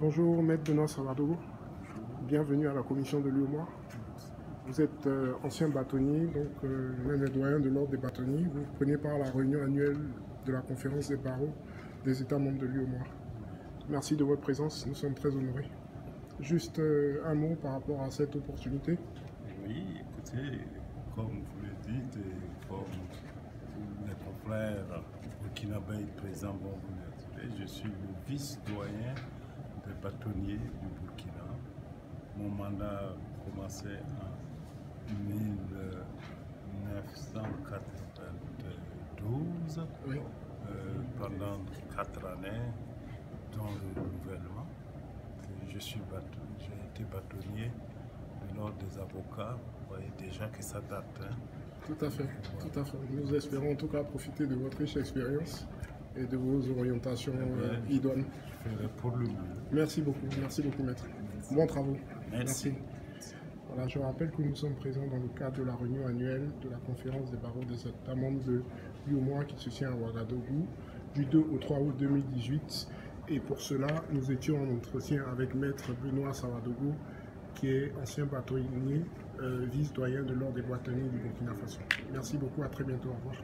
Bonjour, Maître Benoît Savadogo. Bienvenue à la commission de l'UOMOA. Vous êtes euh, ancien bâtonnier, donc euh, l'un des doyens de l'ordre des bâtonniers. Vous prenez part à la réunion annuelle de la conférence des barreaux des États membres de l'UOMOA. Merci de votre présence, nous sommes très honorés. Juste euh, un mot par rapport à cette opportunité. Oui, écoutez, comme vous le dites, et comme les confrères burkinabés présents vont vous le je suis le vice-doyen des bâtonniers du Burkina. Mon mandat commençait en 1992, Oui. euh, pendant quatre années, dans le renouvellement. Je suis j'ai été bâtonnier de l'ordre des avocats. Vous voyez déjà que ça date. hein. Tout à fait, tout à fait. Nous espérons en tout cas profiter de votre riche expérience et de vos orientations euh. Je ferai pour le. Merci beaucoup, merci beaucoup, maître. Bons travaux. Merci. Voilà, je rappelle que nous sommes présents dans le cadre de la réunion annuelle de la conférence des barreaux des États membres de l'UOMOA qui se tient à Ouagadougou du 2 au 3 août 2018. Et pour cela, nous étions en entretien avec maître Benoît Savadogo, qui est ancien bâtonnier, euh, vice-doyen de l'ordre des bâtonniers du Burkina Faso. Merci beaucoup, à très bientôt, au revoir.